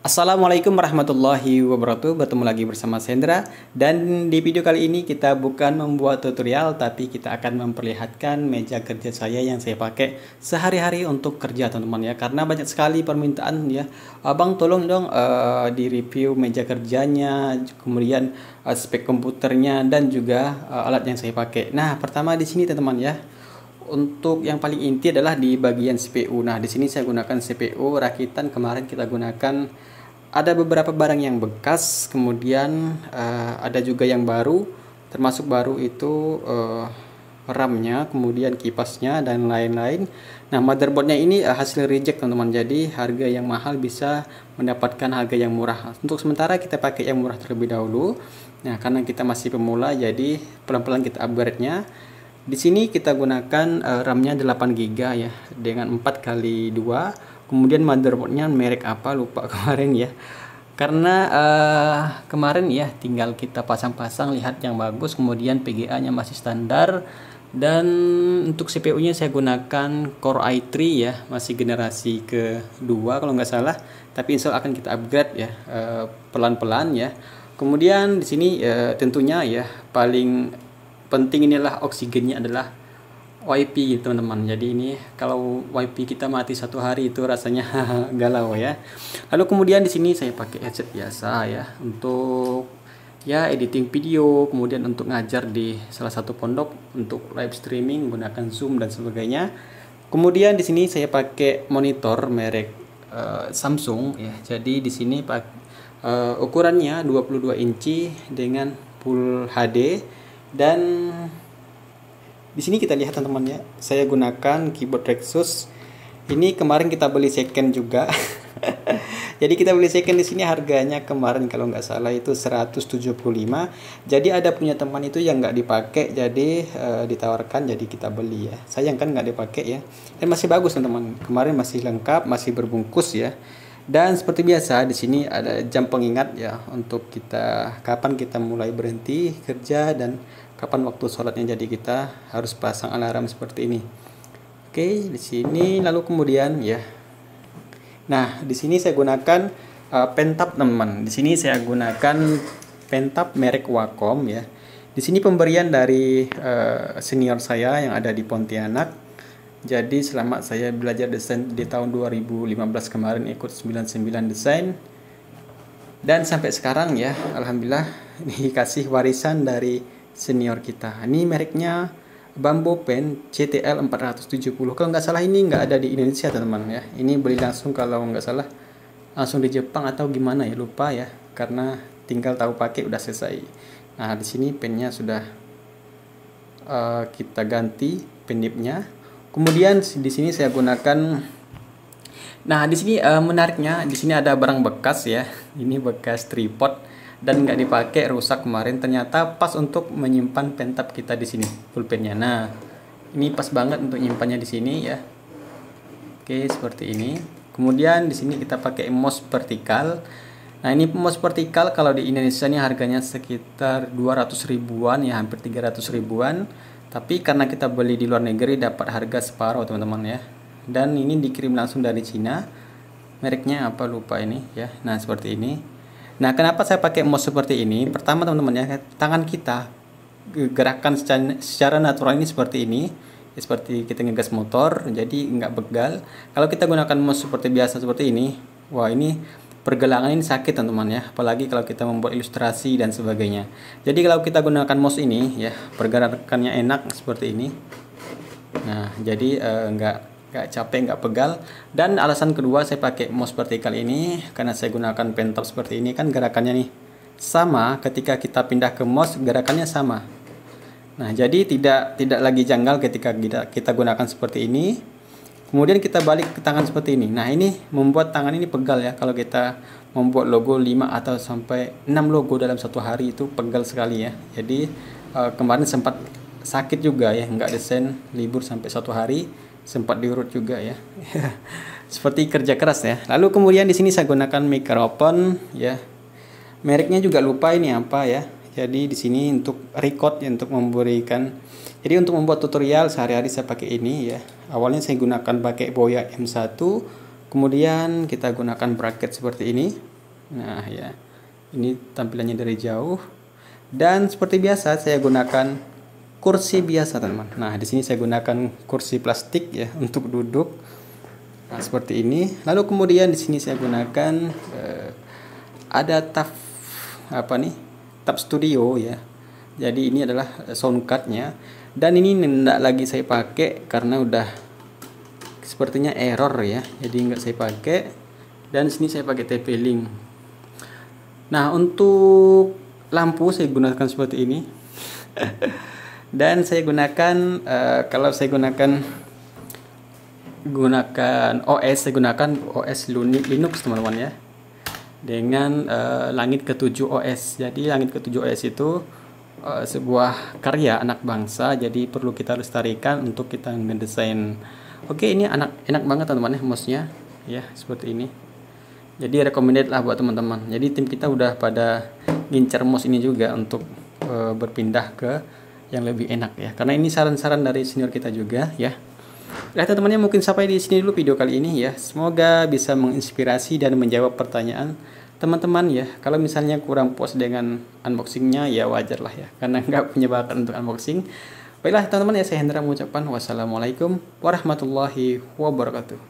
Assalamualaikum warahmatullahi wabarakatuh. Bertemu lagi bersama Sendra Dan di video kali ini kita bukan membuat tutorial Tapi kita akan memperlihatkan meja kerja saya yang saya pakai Sehari-hari untuk kerja teman-teman ya. Karena banyak sekali permintaan ya. Abang tolong dong uh, di review meja kerjanya Kemudian uh, spek komputernya Dan juga uh, alat yang saya pakai. Nah pertama di sini teman-teman ya untuk yang paling inti adalah di bagian CPU. Nah, di sini saya gunakan CPU rakitan kemarin kita gunakan ada beberapa barang yang bekas, kemudian uh, ada juga yang baru, termasuk baru itu uh, RAM-nya, kemudian kipasnya dan lain-lain. Nah, motherboardnya ini uh, hasil reject teman-teman. Jadi harga yang mahal bisa mendapatkan harga yang murah. Untuk sementara kita pakai yang murah terlebih dahulu. Nah, karena kita masih pemula, jadi pelan-pelan kita upgrade-nya. Di sini kita gunakan uh, RAM-nya 8 GB ya dengan 4 kali 2 kemudian motherboardnya merek apa lupa kemarin ya. Karena uh, kemarin ya tinggal kita pasang-pasang lihat yang bagus kemudian PGA nya masih standar. Dan untuk CPU nya saya gunakan Core i3 ya masih generasi kedua kalau nggak salah. Tapi insya Allah akan kita upgrade ya eh, pelan-pelan uh, ya. Kemudian di sini uh, tentunya ya paling penting inilah oksigennya adalah WiFi gitu teman-teman. Jadi ini kalau WiFi kita mati satu hari itu rasanya galau ya. Lalu kemudian di sini saya pakai headset biasa ya untuk ya editing video kemudian untuk ngajar di salah satu pondok untuk live streaming menggunakan zoom dan sebagainya. Kemudian di sini saya pakai monitor merek uh, Samsung ya. Jadi di sini pak uh, ukurannya 22 inci dengan full HD dan di sini kita lihat teman-teman ya. Saya gunakan keyboard Rexus. Ini kemarin kita beli second juga. Jadi kita beli second di sini harganya kemarin kalau nggak salah itu 175. Jadi ada punya teman itu yang nggak dipakai jadi e, ditawarkan jadi kita beli ya. Sayang kan nggak dipakai ya. Dan masih bagus teman-teman. Kemarin masih lengkap, masih berbungkus ya. Dan seperti biasa di sini ada jam pengingat ya untuk kita kapan kita mulai berhenti kerja dan kapan waktu sholatnya. Jadi kita harus pasang alarm seperti ini. Oke di sini lalu kemudian ya. Nah di sini saya gunakan uh, pentap teman di sini saya gunakan pentap merek Wacom ya. Di sini pemberian dari uh, senior saya yang ada di Pontianak jadi selama saya belajar desain di tahun 2015 kemarin ikut 99 desain dan sampai sekarang ya alhamdulillah dikasih warisan dari senior kita. Ini mereknya Bambu Pen CTL 470. Kalau nggak salah ini nggak ada di Indonesia teman-teman ya. Ini beli langsung kalau nggak salah langsung di Jepang atau gimana ya lupa ya. Karena tinggal tahu pakai udah selesai. Nah di sini pennya sudah uh, kita ganti penipnya. Kemudian di sini saya gunakan Nah, di sini uh, menariknya di sini ada barang bekas ya. Ini bekas tripod dan nggak dipakai rusak kemarin. Ternyata pas untuk menyimpan pentap kita di sini pulpennya. Nah ini pas banget untuk nyimpannya di sini ya. Oke seperti ini. Kemudian di sini kita pakai mouse vertikal. Nah ini mouse vertikal kalau di Indonesia ini harganya sekitar 200 ribuan ya hampir 300 ribuan tapi karena kita beli di luar negeri dapat harga separuh teman-teman ya. Dan ini dikirim langsung dari Cina. Mereknya apa lupa ini ya. Nah seperti ini. Nah, kenapa saya pakai mouse seperti ini? Pertama, teman-teman ya, tangan kita gerakan secara, secara natural ini seperti ini, ya, seperti kita ngegas motor, jadi nggak begal. Kalau kita gunakan mouse seperti biasa seperti ini, wah ini pergelangan ini sakit teman-teman ya, apalagi kalau kita membuat ilustrasi dan sebagainya. Jadi kalau kita gunakan mouse ini, ya pergerakannya enak seperti ini. Nah, jadi eh, nggak nggak capek nggak pegal. Dan alasan kedua saya pakai mouse vertikal ini karena saya gunakan pentop seperti ini. Kan gerakannya nih sama ketika kita pindah ke mouse gerakannya sama. Nah jadi tidak tidak lagi janggal ketika kita, kita gunakan seperti ini kemudian kita balik ke tangan seperti ini nah ini membuat tangan ini pegal ya kalau kita membuat logo 5 atau sampai 6 logo dalam satu hari itu pegal sekali ya jadi uh, kemarin sempat sakit juga ya nggak desain libur sampai satu hari sempat diurut juga ya. Seperti kerja keras ya. Lalu kemudian di sini saya gunakan mikrofon ya. Mereknya juga lupa ini apa ya. Jadi di sini untuk record ya, untuk memberikan. Jadi untuk membuat tutorial sehari-hari saya pakai ini ya. Awalnya saya gunakan pakai Boya M1 kemudian kita gunakan bracket seperti ini. Nah ya. Ini tampilannya dari jauh. Dan seperti biasa saya gunakan kursi biasa teman-teman. Nah di sini saya gunakan kursi plastik ya untuk duduk. Nah seperti ini. Lalu kemudian di sini saya gunakan eh, ada tab apa nih tab studio ya. Jadi ini adalah sound cardnya dan ini tidak lagi saya pakai karena udah sepertinya error ya. Jadi nggak saya pakai. Dan sini saya pakai TP-Link nah untuk lampu saya gunakan seperti ini. Dan saya gunakan uh, kalau saya gunakan gunakan OS saya gunakan OS Linux teman-teman ya dengan uh, langit ketujuh OS jadi langit ketujuh OS itu uh, sebuah karya anak bangsa. Jadi perlu kita lestarikan untuk kita ngedesain. Oke ini anak enak banget teman-teman ya mouse-nya. Ya seperti ini. Jadi recommended lah buat teman-teman. Jadi tim kita udah pada ngincar mouse ini juga untuk e, berpindah ke yang lebih enak ya. Karena ini saran-saran dari senior kita juga ya Nah teman-teman mungkin sampai di sini dulu video kali ini ya. Semoga bisa menginspirasi dan menjawab pertanyaan teman-teman ya. Kalau misalnya kurang puas dengan unboxingnya ya wajar lah ya. Karena nggak punya bakat untuk unboxing. Baiklah teman-teman ya saya Hendra mengucapkan wassalamualaikum warahmatullahi wabarakatuh